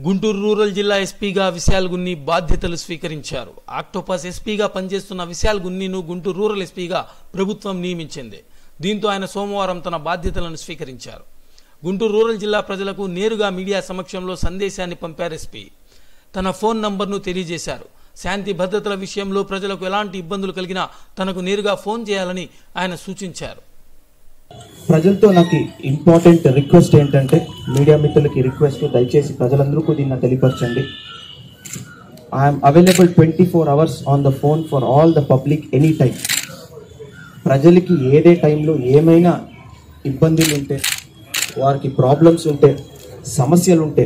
Guntur rural జిల్లా ఎస్పీగా విశాల్ గున్ని బాధ్యతలు స్వీకరించారు. ఆక్టోపస్ ఎస్పీగా పనిచేస్తున్న విశాల్ గున్నిను గుంటూరు రూరల్ ఎస్పీగా ప్రభుత్వం నియమించింది. దీంతో ఆయన సోమవారం తన బాధ్యతలను స్వీకరించారు. గుంటూరు రూరల్ జిల్లా ప్రజలకు నేరుగా మీడియా సమక్షంలో సందేశాన్ని పంపారు ఎస్పీ. తన ఫోన్ నంబర్ను తెలియజేశారు. శాంతి భద్రతల విషయంలో ప్రజలకు ఎలాంటి ఇబ్బందులు కలిగినా తనకు నేరుగా ఫోన్ చేయాలని ఆయన సూచించారు. ప్రజలతో నాకు ఇంపార్టెంట్ రిక్వెస్ట్ ఏంటంటే మీడియా మిత్రులకి రిక్వెస్ట్ దయచేసి ప్రజలందరికీ దీన్ని తెలియపరచండి. I'm available twenty four hours on the phone for all the public any time ప్రజలకి ఏదే టైంలో ఏమైనా ఇబ్బందులు ఉంటే వారికి ప్రాబ్లమ్స్ ఉంటే సమస్యలు ఉంటే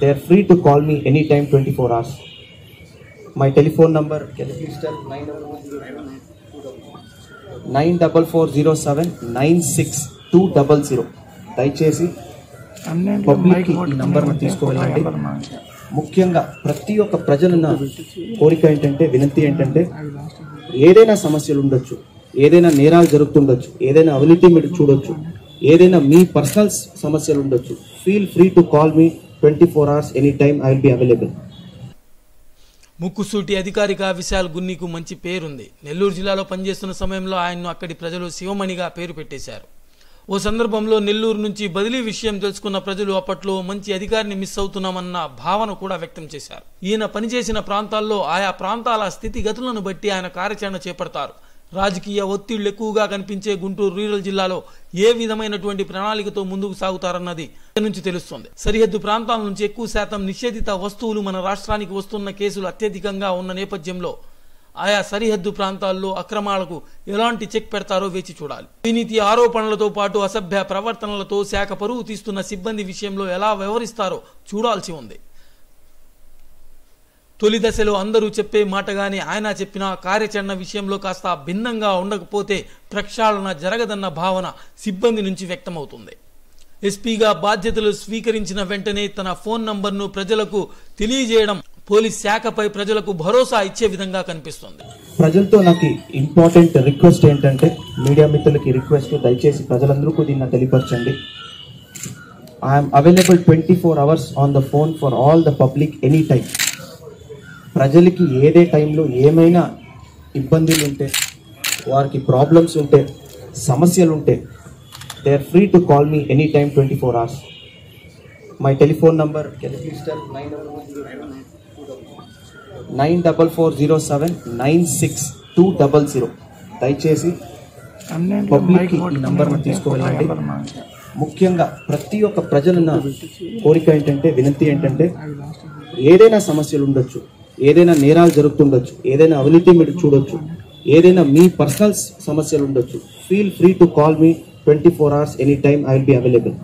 they are free to call me any time twenty four hours my telephone number nine double four zero seven nine six two double zero. దయచేసి పబ్లిక్ ఈ నంబర్ను తీసుకువెళ్ళండి ముఖ్యంగా ప్రతి ఒక్క ప్రజల కోరిక ఏంటంటే వినతి ఏంటంటే ఏదైనా సమస్యలు ఉండొచ్చు ఏదైనా నేరాలు జరుగుతుండొచ్చు ఏదైనా అవినీతి మీరు చూడొచ్చు ఏదైనా మీ పర్సనల్ సమస్యలు ఉండొచ్చు feel free to call me twenty four hours any time I will be available ముక్కుసూటి అధికారిక విశాల్ గున్నికు మంచి పేరుంది. నెల్లూరు జిల్లాలో పనిచేస్తున్న సమయంలో ఆయన్ను అక్కడి ప్రజలు శివమణిగా పేరు పెట్టేశారు. ఓ సందర్భంలో నెల్లూరు నుంచి బదిలీ విషయం తెలుసుకున్న ప్రజలు అప్పట్లో మంచి అధికారిని మిస్ అవుతున్నామన్న భావన కూడా వ్యక్తం చేశారు. ఈయన పనిచేసిన ప్రాంతాల్లో ఆయా ప్రాంతాల స్థితిగతులను బట్టి ఆయన కార్యాచరణ చేపడతారు. రాజకీయ ఒత్తిళ్ళు ఎక్కువగా కనిపించే గుంటూరు రూరల్ జిల్లాలో ఏ విధమైనటువంటి ప్రణాళికతో ముందుకు సాగుతారన్నది నుంచి తెలుస్తోంది. సరిహద్దు ప్రాంతాల నుంచి ఎక్కువ శాతం నిషేధిత వస్తువులు మన రాష్ట్రానికి వస్తున్న కేసులు అత్యధికంగా ఉన్న నేపథ్యంలో ఆయా సరిహద్దు ప్రాంతాల్లో అక్రమాలకు ఎలాంటి చెక్ పెడతారో వేచి చూడాలి. అవినీతి ఆరోపణలతో పాటు అసభ్య ప్రవర్తనలతో శాఖ పరువు తీస్తున్న సిబ్బంది విషయంలో ఎలా వ్యవహరిస్తారో చూడాల్సి ఉంది. తొలి దశలో అందరూ చెప్పే మాటగానే ఆయన చెప్పిన కార్యాచరణ విషయంలో కాస్త భిన్నంగా ఉండకపోతే ప్రక్షాళన జరగదన్న భావన సిబ్బంది నుంచి వ్యక్తమవుతుంది. ఎస్పీగా బాధ్యతలు స్వీకరించిన వెంటనే తన ఫోన్ నంబర్ను ప్రజలకు తెలియజేయడం పోలీస్ శాఖపై ప్రజలకు భరోసా ఇచ్చే విధంగా కనిపిస్తుంది. ప్రజలతో నాకు ఇంపార్టెంట్ రిక్వెస్ట్ ఏంటంటే మీడియా మిత్రులకి రిక్వెస్ట్ దయచేసి ప్రజలందరికీ దీన్ని తెలియపరచండి. I'm available twenty four hours on the phone for all the public any time ప్రజలకి ఏదే టైంలో ఏమైనా ఇబ్బందులు ఉంటే వారికి ప్రాబ్లమ్స్ ఉంటే సమస్యలు ఉంటే they are free to call me any time twenty four hours my telephone number nine double four zero seven nine six two double zero దయచేసి పబ్లిక్ ఈ నంబర్ను తీసుకువెళ్ళండి ముఖ్యంగా ప్రతి ఒక్క ప్రజల కోరిక ఏంటంటే వినతి ఏంటంటే ఏదైనా సమస్యలు ఉండొచ్చు. ఏదైనా నేరాలు జరుగుతుండొచ్చు ఏదైనా అవినీతి మీరు చూడొచ్చు ఏదైనా మీ పర్సనల్ సమస్యలు ఉండొచ్చు feel free to call me twenty four hours any time I will be available